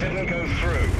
didn't go through.